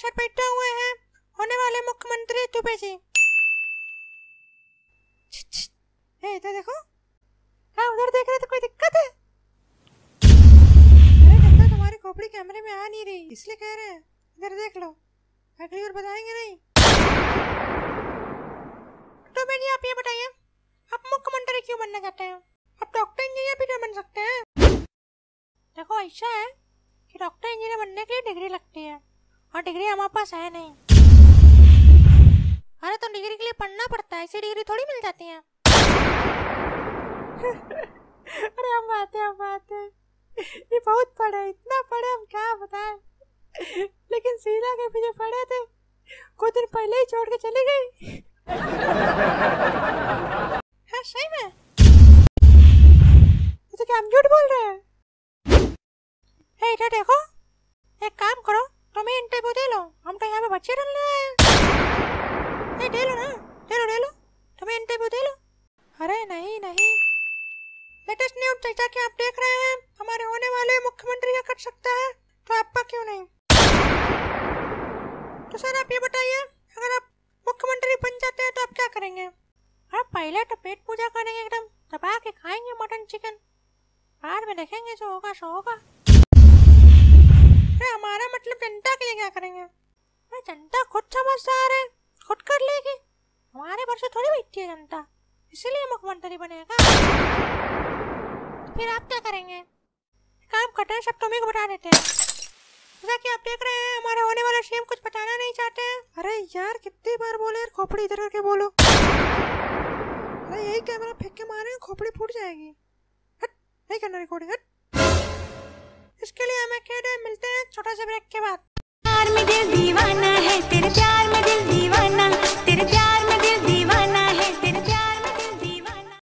आशा बैठे हुए हैं। होने वाले मुख्यमंत्री दुबे जी। इधर देखो। हाँ उधर देख रहे तो कोई दिक्कत है? अरे दिक्कत तुम्हारी खोपड़ी कैमरे में आ नहीं रही। इसलिए कह रहे हैं, इधर देख लो। अगली बार बताएँगे नहीं। तो मैंने आप ये बताइए, आप मुख्यमंत्री क्यों बनना चाहते हैं? आप डॉक्टर, इंजीनियर भी बन सकते हैं। देखो, ऐसा है कि डॉक्टर, इंजीनियर बनने के लिए डिग्री लगती है। और डिग्री हमारे पास है नहीं। अरे तो डिग्री के लिए पढ़ना पड़ता है, ऐसी डिग्री थोड़ी मिल जाती है। अरे, हम है हम है। ये बहुत पढ़े, इतना पढ़े, हम क्या बताए। लेकिन सीधा के पीछे पढ़े थे, कुछ दिन पहले ही छोड़ के चली गई हाँ सही में ये तो क्या हम झूठ बोल रहे हैं हे इधर देखो एक काम करो तुम ही इंटरव्यू दे लो हम तो यहाँ पे बच्चे डालने आए हैं ए, दे लो ना दे लो दे लो तुम्हें इंटरव्यू दे लो अरे नहीं नहीं लेटेस्ट न्यूज़ जैसा कि आप देख रहे हैं, हमारे होने वाले मुख्यमंत्री का कर सकता है तो आपका क्यों नहीं? तो सर आप ये बताइए, अगर आप मुख्यमंत्री बन जाते हैं तो आप क्या करेंगे? आप पहले तो पेट पूजा करेंगे एकदम, दबा के खाएँगे मटन चिकन। बाद में देखेंगे जो होगा, सो होगा। अरे, हमारा मतलब जनता के लिए क्या करेंगे? अरे, जनता खुद समझदार है, खुद कर लेगी। हमारे पर से थोड़ी बैठती है जनता, इसीलिए मुख्यमंत्री बनेगा। फिर आप क्या करेंगे? काम करते हैं सब तुम्हें को बता देते हैं। जैसा कि आप देख रहे हैं हमारे होने वाले सीएम कुछ बताना नहीं चाहते हैं। अरे यार कितनी बार बोले यार खोपड़ी इधर करके बोलो। अरे यही कैमरा फेंक के मारे खोपड़ी फूट जाएगी। हट नहीं करना रिकॉर्डिंग हट। इसके लिए हमें कह रहे मिलते हैं? छोटा सा ब्रेक के बाद। प्यार में दिल